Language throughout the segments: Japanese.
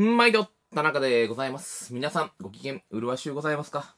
毎度、田中でございます。皆さん、ご機嫌、うるわしゅうございますか？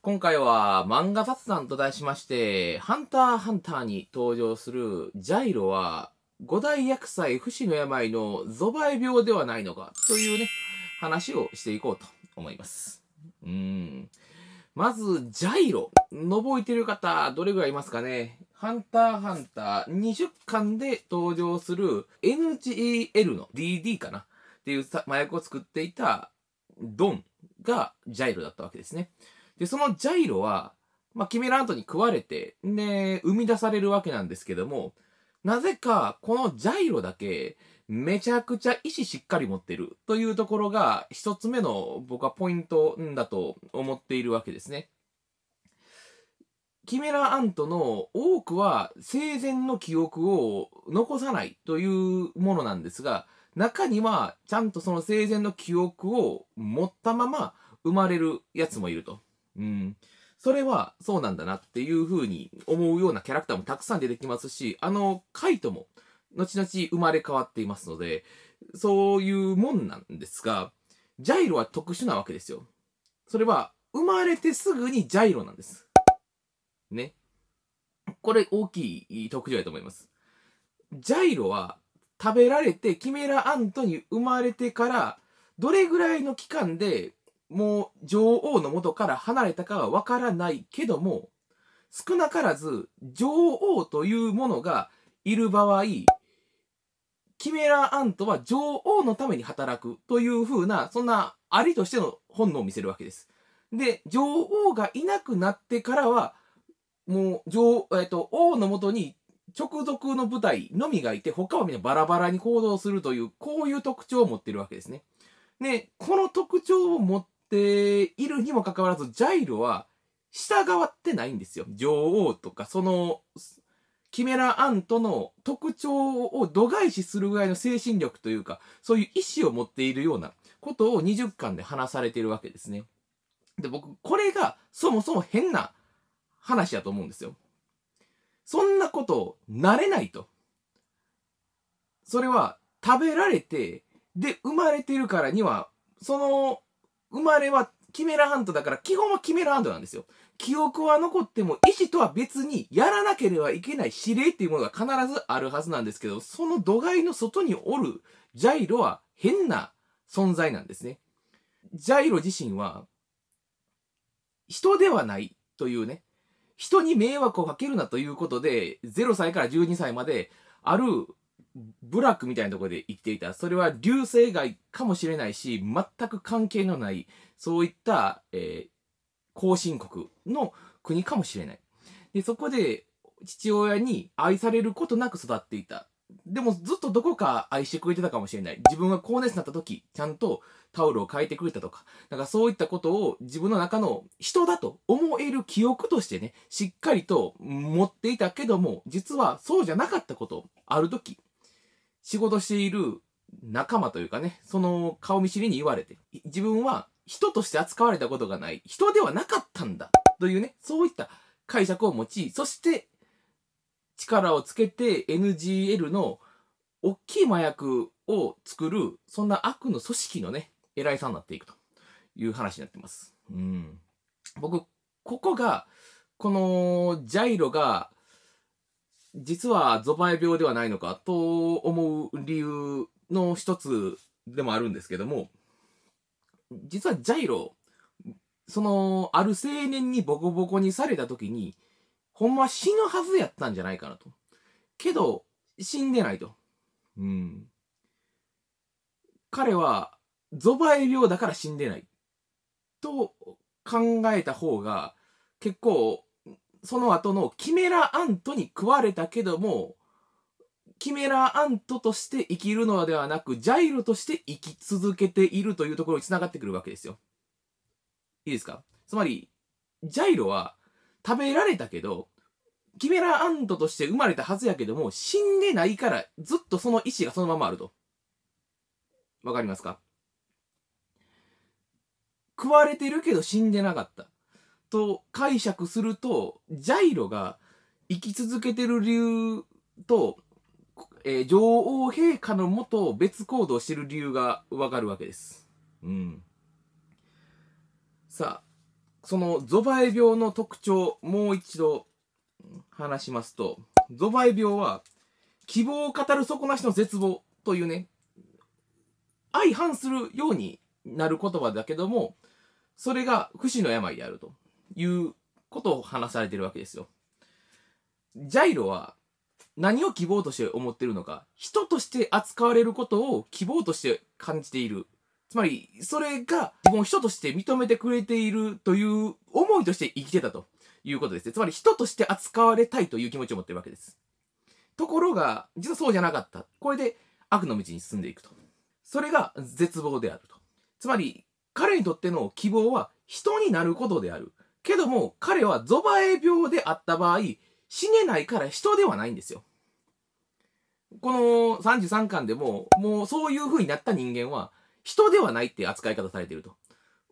今回は、漫画雑談と題しまして、ハンターハンターに登場するジャイロは、五大薬剤不死の病のゾバイ病ではないのか、というね、話をしていこうと思います。うーん。まず、ジャイロ。覚えてる方、どれぐらいいますかね？ハンターハンター20巻で登場する NGL の DD かな？っていう麻薬を作っていたドンがジャイロだったわけですね。で、そのジャイロは、まあ、キメラアントに食われて、で、生み出されるわけなんですけども、なぜか、このジャイロだけ、めちゃくちゃ意志しっかり持ってるというところが、一つ目の僕はポイントだと思っているわけですね。キメラアントの多くは生前の記憶を残さないというものなんですが、中にはちゃんとその生前の記憶を持ったまま生まれるやつもいると。うん。それはそうなんだなっていうふうに思うようなキャラクターもたくさん出てきますし、あの、カイトも後々生まれ変わっていますので、そういうもんなんですが、ジャイロは特殊なわけですよ。それは生まれてすぐにジャイロなんです。ね。これ大きい特徴だと思います。ジャイロは食べられてキメラアントに生まれてからどれぐらいの期間でもう女王の元から離れたかはわからないけども少なからず女王というものがいる場合キメラアントは女王のために働くというふうなそんなありとしての本能を見せるわけです。で女王がいなくなってからはもう女、えっと、王のもとに直属の部隊のみがいて、他はみんなバラバラに行動するという、こういう特徴を持ってるわけですね。で、この特徴を持っているにもかかわらず、ジャイロは従ってないんですよ。女王とか、その、キメラアントの特徴を度外視するぐらいの精神力というか、そういう意志を持っているようなことを20巻で話されているわけですね。で、僕、これがそもそも変な話だと思うんですよ。そんなことなれないと。それは食べられて、で、生まれてるからには、その、生まれはキメラハントだから、基本はキメラハントなんですよ。記憶は残っても、意志とは別にやらなければいけない指令っていうものが必ずあるはずなんですけど、その度外の外におるジャイロは変な存在なんですね。ジャイロ自身は、人ではないというね、人に迷惑をかけるなということで、0歳から12歳まで、あるブラックみたいなところで生きていた。それは流星街かもしれないし、全く関係のない、そういった、えー、後進国の国かもしれない。で、そこで父親に愛されることなく育っていた。でもずっとどこか愛してくれてたかもしれない。自分が高熱になった時、ちゃんとタオルを変えてくれたとか、なんかそういったことを自分の中の人だと思える記憶としてね、しっかりと持っていたけども、実はそうじゃなかったこと、ある時、仕事している仲間というかね、その顔見知りに言われて、自分は人として扱われたことがない、人ではなかったんだ、というね、そういった解釈を持ち、そして力をつけて NGL の大きい麻薬を作る、そんな悪の組織のね、偉いさんになっていくという話になってます。うん。僕、ここが、このジャイロが、実はゾバイ病ではないのかと思う理由の一つでもあるんですけども、実はジャイロ、その、ある青年にボコボコにされた時に、ほんま死ぬはずやったんじゃないかなと。けど、死んでないと。うん。彼は、ゾバエ病だから死んでない。と考えた方が、結構、その後のキメラアントに食われたけども、キメラアントとして生きるのではなく、ジャイロとして生き続けているというところに繋がってくるわけですよ。いいですか？つまり、ジャイロは食べられたけど、キメラアントとして生まれたはずやけども、死んでないからずっとその意志がそのままあると。わかりますか？食われてるけど死んでなかった。と解釈すると、ジャイロが生き続けてる理由と、えー、女王陛下のもと別行動してる理由がわかるわけです。うん。さあ、そのゾバエ病の特徴、もう一度話しますと、ゾバエ病は、希望を語る底なしの絶望というね、相反するようになる言葉だけども、それが不死の病であるということを話されてるわけですよ。ジャイロは何を希望として思ってるのか、人として扱われることを希望として感じている。つまり、それが自分を人として認めてくれているという思いとして生きてたということです。つまり、人として扱われたいという気持ちを持ってるわけです。ところが、実はそうじゃなかった。これで悪の道に進んでいくと。それが絶望であると。つまり、彼にとっての希望は人になることである。けども、彼はゾバエ病であった場合、死ねないから人ではないんですよ。この33巻でも、もうそういう風になった人間は、人ではないって扱い方されていると。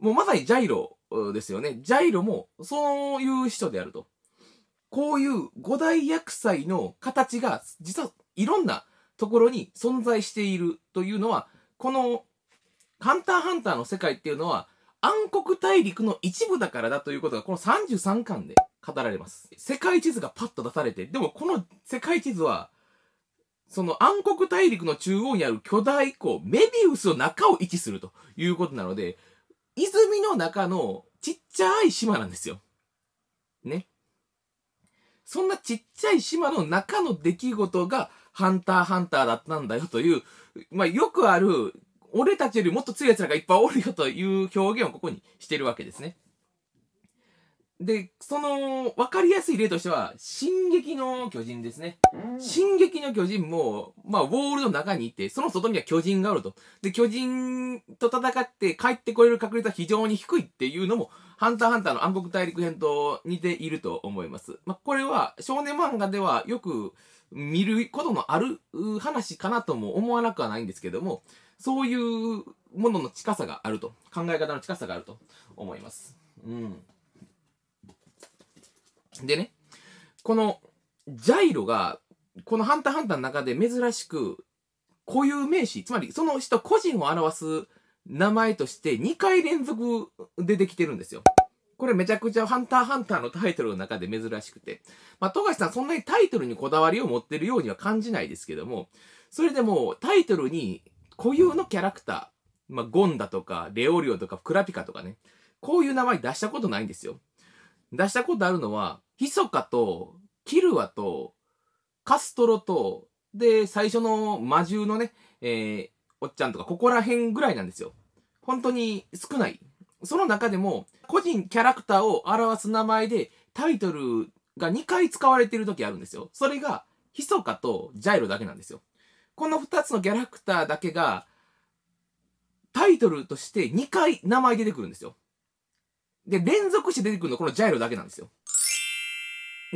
もうまさにジャイロですよね。ジャイロもそういう人であると。こういう五大薬剤の形が実はいろんなところに存在しているというのは、このハンターハンターの世界っていうのは暗黒大陸の一部だからだということがこの33巻で語られます。世界地図がパッと出されて、でもこの世界地図はその暗黒大陸の中央にある巨大湖、メビウスの中を位置するということなので、泉の中のちっちゃい島なんですよ。ね。そんなちっちゃい島の中の出来事がハンターハンターだったんだよという、まあよくある、俺たちよりもっと強い奴らがいっぱいおるよという表現をここにしてるわけですね。で、その、わかりやすい例としては、進撃の巨人ですね。進撃の巨人も、まあ、ウォールの中にいて、その外には巨人がおると。で、巨人と戦って帰ってこれる確率は非常に低いっていうのも、ハンターハンターの暗黒大陸編と似ていると思います。まあ、これは、少年漫画ではよく見ることのある話かなとも思わなくはないんですけども、そういうものの近さがあると。考え方の近さがあると思います。うん。でね、このジャイロが、このハンターハンターの中で珍しく固有名詞、つまりその人個人を表す名前として2回連続出てきてるんですよ。これめちゃくちゃハンターハンターのタイトルの中で珍しくて。まあ、富樫さんそんなにタイトルにこだわりを持ってるようには感じないですけども、それでもタイトルに固有のキャラクター、まあ、ゴンだとか、レオリオとか、クラピカとかね、こういう名前出したことないんですよ。出したことあるのは、ヒソカと、キルアと、カストロと、で、最初の魔獣のね、えー、おっちゃんとか、ここら辺ぐらいなんですよ。本当に少ない。その中でも、個人キャラクターを表す名前で、タイトルが2回使われてる時あるんですよ。それが、ヒソカとジャイロだけなんですよ。この2つのキャラクターだけが、タイトルとして2回名前出てくるんですよ。で、連続して出てくるのこのジャイロだけなんですよ。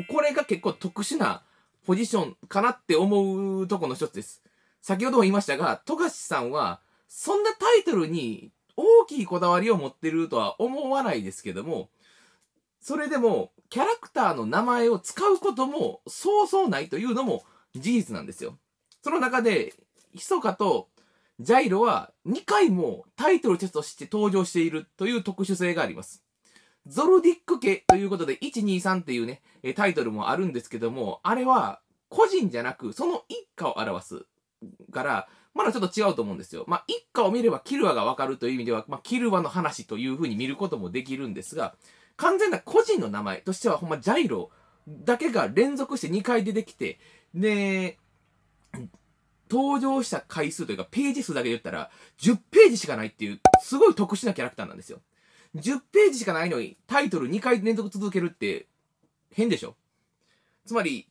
これが結構特殊なポジションかなって思うとこの一つです。先ほども言いましたが、富樫さんは、そんなタイトルに大きいこだわりを持ってるとは思わないですけども、それでも、キャラクターの名前を使うこともそうそうないというのも事実なんですよ。その中で、ひそかとジャイロは2回もタイトルとして登場しているという特殊性があります。ゾルディック家ということで、123っていうね、タイトルもあるんですけども、あれは個人じゃなく、その一家を表すから、まだちょっと違うと思うんですよ。まあ、一家を見ればキルアがわかるという意味では、まあ、キルアの話という風に見ることもできるんですが、完全な個人の名前としては、ほんまジャイロだけが連続して2回出てきて、で、登場した回数というか、ページ数だけで言ったら、10ページしかないっていう、すごい特殊なキャラクターなんですよ。10ページしかないのにタイトル2回連続続けるって変でしょ？つまり、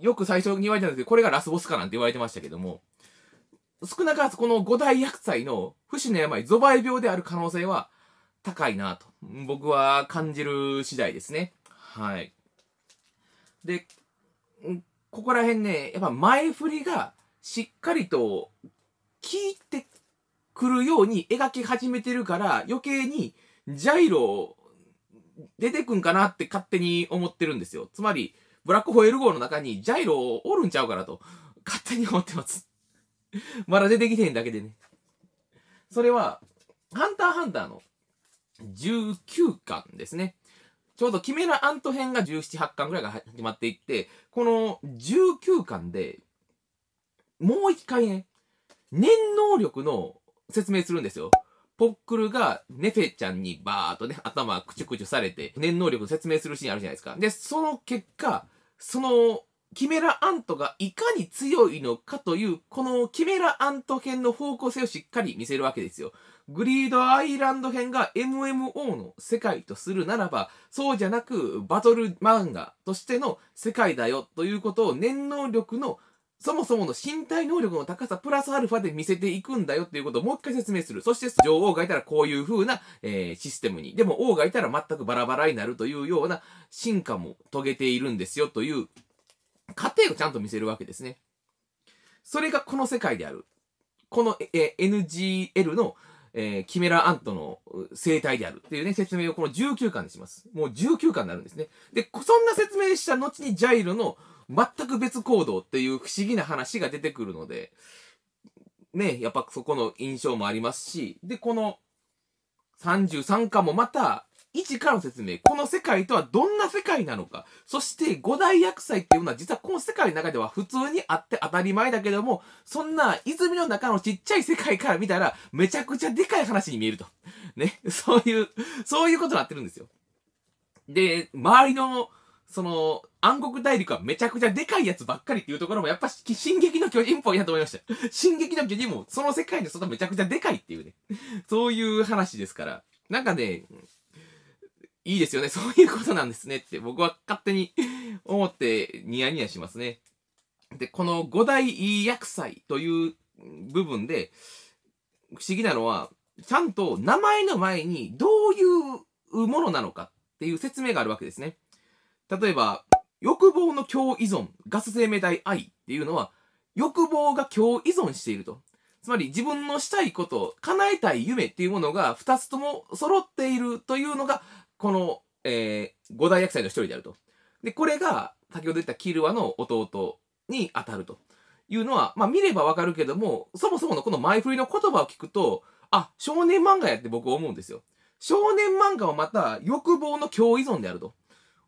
よく最初に言われたんですけど、これがラスボスかなんて言われてましたけども、少なからずこの五大薬剤の不死の病、ゾバイ病である可能性は高いなと、僕は感じる次第ですね。はい。で、ここら辺ね、やっぱ前振りがしっかりと効いてくるように描き始めてるから余計にジャイロ出てくんかなって勝手に思ってるんですよ。つまり、ブラックホエール号の中にジャイロおるんちゃうかなと。勝手に思ってます。まだ出てきてへんだけでね。それは、ハンターハンターの19巻ですね。ちょうどキメラアント編が17、8巻ぐらいが始まっていって、この19巻で、もう一回ね、念能力の説明するんですよ。ポックルがネフェちゃんにバーっとね、頭クチュクチュされて、念能力説明するシーンあるじゃないですか。で、その結果、その、キメラアントがいかに強いのかという、このキメラアント編の方向性をしっかり見せるわけですよ。グリードアイランド編が MMO の世界とするならば、そうじゃなくバトル漫画としての世界だよということを念能力のそもそもの身体能力の高さプラスアルファで見せていくんだよっていうことをもう一回説明する。そして女王がいたらこういう風な、えーシステムに。でも王がいたら全くバラバラになるというような進化も遂げているんですよという過程をちゃんと見せるわけですね。それがこの世界である。この、えー NGL の、えーキメラアントの生態であるっていうね、説明をこの19巻でします。もう19巻になるんですね。で、そんな説明した後にジャイロの全く別行動っていう不思議な話が出てくるので、ね、やっぱそこの印象もありますし、で、この33巻もまた、一からの説明。この世界とはどんな世界なのか。そして五大薬剤っていうのは実はこの世界の中では普通にあって当たり前だけども、そんな泉の中のちっちゃい世界から見たらめちゃくちゃでかい話に見えると。ね。そういう、そういうことになってるんですよ。で、周りの、その、暗黒大陸はめちゃくちゃでかいやつばっかりっていうところもやっぱ進撃の巨人っぽいなと思いました。進撃の巨人もその世界の外めちゃくちゃでかいっていうね。そういう話ですから。なんかね、いいですよね。そういうことなんですねって僕は勝手に思ってニヤニヤしますね。で、この五大薬剤という部分で不思議なのは、ちゃんと名前の前にどういうものなのかっていう説明があるわけですね。例えば、欲望の共依存、ガス生命体愛っていうのは、欲望が共依存していると。つまり自分のしたいこと、叶えたい夢っていうものが二つとも揃っているというのが、この、えー、五大薬剤の一人であると。で、これが、先ほど言ったキルワの弟に当たるというのは、まあ見ればわかるけども、そもそものこの前振りの言葉を聞くと、あ、少年漫画やって僕思うんですよ。少年漫画はまた欲望の共依存であると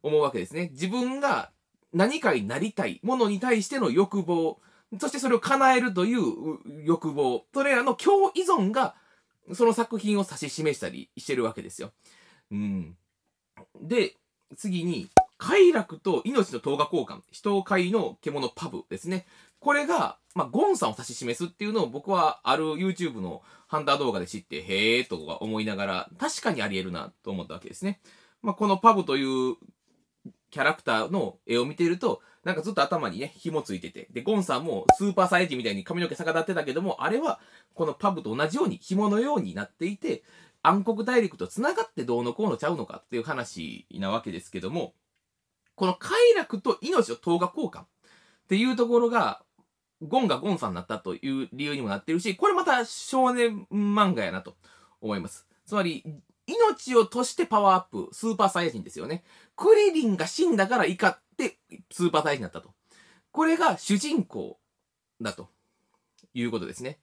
思うわけですね。自分が何かになりたいものに対しての欲望、そしてそれを叶えるという欲望、それらの共依存が、その作品を指し示したりしてるわけですよ。うん。で、次に、快楽と命の等価交換。人を飼いの獣パブですね。これが、まあ、ゴンさんを指し示すっていうのを僕はある YouTube のハンター動画で知って、へえーとか思いながら、確かにあり得るなと思ったわけですね。まあ、このパブというキャラクターの絵を見ていると、なんかずっと頭にね、紐ついてて。で、ゴンさんもスーパーサイヤ人みたいに髪の毛逆立ってたけども、あれはこのパブと同じように紐のようになっていて、暗黒大陸と繋がってどうのこうのちゃうのかっていう話なわけですけども、この快楽と命の等価交換っていうところが、ゴンがゴンさんになったという理由にもなってるし、これまた少年漫画やなと思います。つまり、命をとしてパワーアップ、スーパーサイヤ人ですよね。クリリンが死んだから怒って、スーパーサイヤ人になったと。これが主人公だということですね。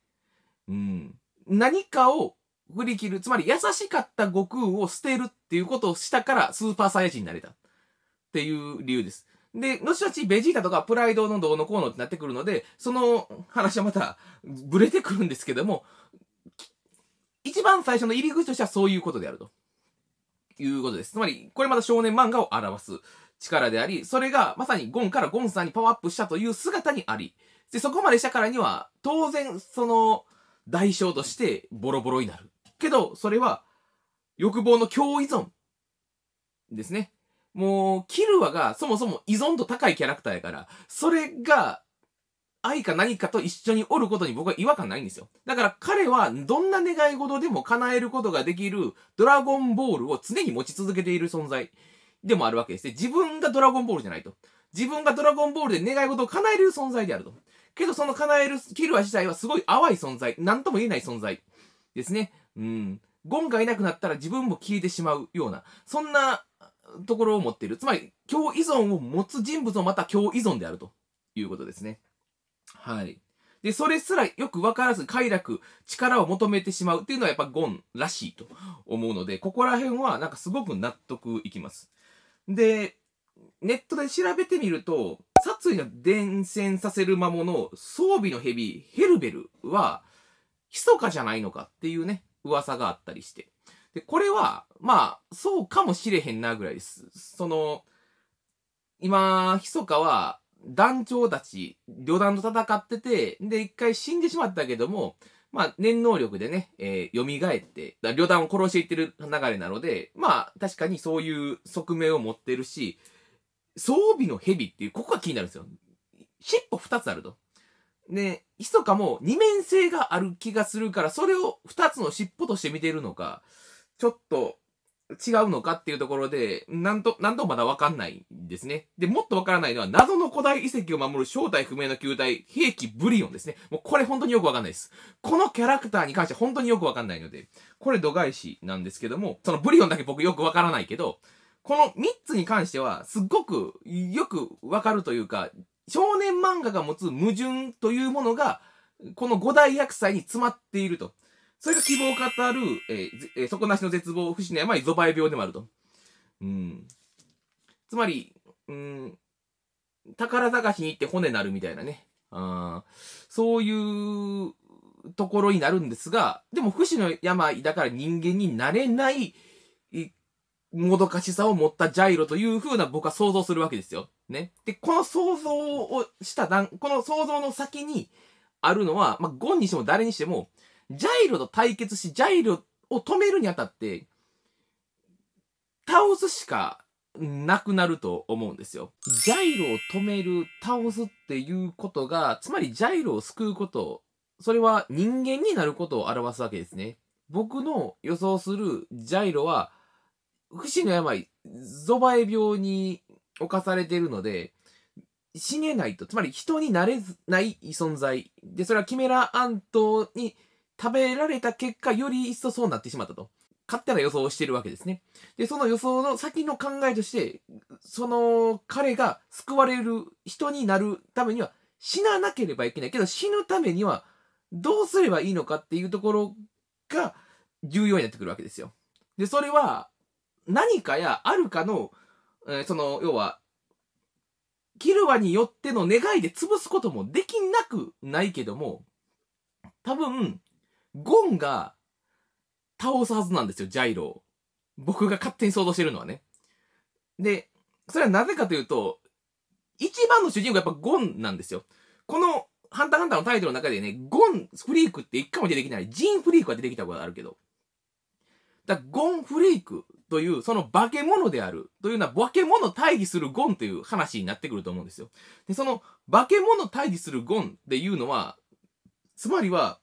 うん。何かを振り切る。つまり優しかった悟空を捨てるっていうことをしたからスーパーサイヤ人になれた。っていう理由です。で、後々ベジータとかプライドのどうのこうのってなってくるので、その話はまたブレてくるんですけども、一番最初の入り口としてはそういうことであると。いうことです。つまり、これまた少年漫画を表す力であり、それがまさにゴンからゴンさんにパワーアップしたという姿にあり、で、そこまでしたからには、当然、その、代償としてボロボロになる。けど、それは、欲望の共依存ですね。もう、キルワがそもそも依存度高いキャラクターやから、それが、愛か何かと一緒におることに僕は違和感ないんですよ。だから彼はどんな願い事でも叶えることができるドラゴンボールを常に持ち続けている存在でもあるわけですね。自分がドラゴンボールじゃないと。自分がドラゴンボールで願い事を叶える存在であると。けどその叶えるキルア自体はすごい淡い存在。何とも言えない存在ですね。うん。ゴンがいなくなったら自分も消えてしまうような、そんなところを持っている。つまり、共依存を持つ人物もまた共依存であるということですね。はい。で、それすらよくわからず快楽、力を求めてしまうっていうのはやっぱゴンらしいと思うので、ここら辺はなんかすごく納得いきます。で、ネットで調べてみると、殺意の伝染させる魔物、装備の蛇、ヘルベルは、密かじゃないのかっていうね、噂があったりして。で、これは、まあ、そうかもしれへんなぐらいです。その、今、密かは、団長たち、旅団と戦ってて、で、一回死んでしまったけども、まあ、念能力でね、えー、蘇って、旅団を殺していってる流れなので、まあ、確かにそういう側面を持ってるし、装備の蛇っていう、ここが気になるんですよ。尻尾二つあると。で、ひそかも二面性がある気がするから、それを二つの尻尾として見てるのか、ちょっと違うのかっていうところで、なんと、なんとまだわかんないんですね。で、もっとわからないのは、謎の古代遺跡を守る正体不明の球体、兵器ブリオンですね。もうこれ本当によくわかんないです。このキャラクターに関して本当によくわかんないので、これ度外視なんですけども、そのブリオンだけ僕よくわからないけど、この3つに関しては、すっごくよくわかるというか、少年漫画が持つ矛盾というものが、この五大薬剤に詰まっていると。それが希望を語る、えーえー底なしの絶望、不死の病、ゾバイ病でもあると。うん。つまり、うん、宝探しに行って骨なるみたいなね。あーそういうところになるんですが、でも不死の病だから人間になれない、いもどかしさを持ったジャイロという風な僕は想像するわけですよ。ね。で、この想像をした段、この想像の先にあるのは、まあ、ゴンにしても誰にしても、ジャイロと対決し、ジャイロを止めるにあたって、倒すしかなくなると思うんですよ。ジャイロを止める、倒すっていうことが、つまりジャイロを救うこと、それは人間になることを表すわけですね。僕の予想するジャイロは、不死の病、ゾバエ病に侵されているので、死ねないと、つまり人になれない存在。で、それはキメラアントに食べられた結果、より一層そうなってしまったと。勝手な予想をしているわけですね。で、その予想の先の考えとして、その彼が救われる人になるためには死ななければいけないけど、死ぬためにはどうすればいいのかっていうところが重要になってくるわけですよ。で、それは何かやあるかの、えーその、要は、キルワによっての願いで潰すこともできなくないけども、多分、ゴンが倒すはずなんですよ、ジャイロを。僕が勝手に想像してるのはね。で、それはなぜかというと、一番の主人公はやっぱゴンなんですよ。この、ハンターハンターのタイトルの中でね、ゴンフリークって一回も出てきない。ジンフリークは出てきたことあるけど。だゴンフリークという、その化け物である、というのは化け物対義するゴンという話になってくると思うんですよ。で、その化け物対義するゴンっていうのは、つまりは、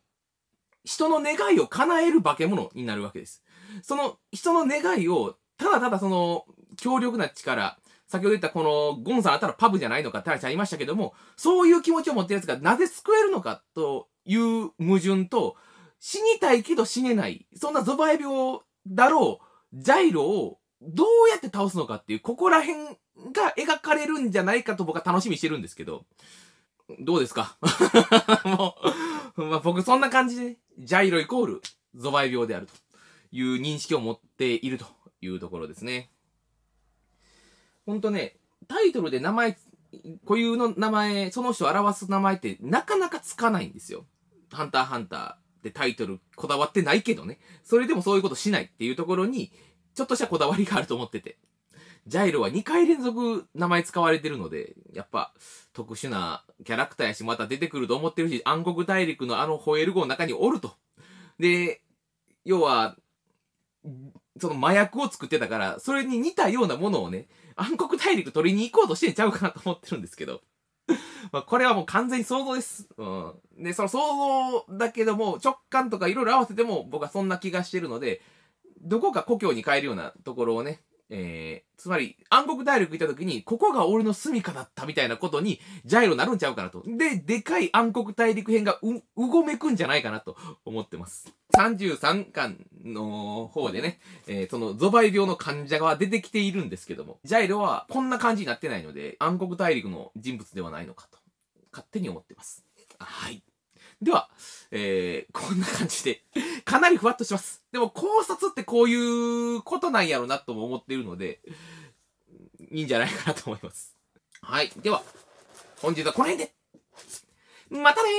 人の願いを叶える化け物になるわけです。その人の願いを、ただただその強力な力、先ほど言ったこのゴンさんあったらパブじゃないのかって話ありましたけども、そういう気持ちを持ってるやつがなぜ救えるのかという矛盾と、死にたいけど死ねない、そんなゾバエ病だろう、ジャイロをどうやって倒すのかっていう、ここら辺が描かれるんじゃないかと僕は楽しみにしてるんですけど、どうですか？もう、まあ、僕そんな感じで、ジャイロイコールゾバエ病であるという認識を持っているというところですね。ほんとね、タイトルで名前、固有の名前、その人を表す名前ってなかなかつかないんですよ。ハンターハンターってタイトルこだわってないけどね。それでもそういうことしないっていうところに、ちょっとしたこだわりがあると思ってて。ジャイロは2回連続名前使われてるので、やっぱ特殊なキャラクターやし、また出てくると思ってるし、暗黒大陸のあのホエール号の中におると。で、要は、その麻薬を作ってたから、それに似たようなものをね、暗黒大陸取りに行こうとしてんちゃうかなと思ってるんですけど。まあこれはもう完全に想像です。うん。で、その想像だけども、直感とかいろいろ合わせても僕はそんな気がしてるので、どこか故郷に帰るようなところをね、えー、つまり暗黒大陸行った時に、ここが俺の住処だったみたいなことに、ジャイロなるんちゃうかなと。で、でかい暗黒大陸編がう、うごめくんじゃないかなと思ってます。33巻の方でね、えーそのゾバイ病の患者が出てきているんですけども、ジャイロはこんな感じになってないので、暗黒大陸の人物ではないのかと、勝手に思ってます。はい。では、えー、こんな感じで、かなりふわっとします。でも考察ってこういうことなんやろなとも思っているので、いいんじゃないかなと思います。はい。では、本日はこの辺で、またねー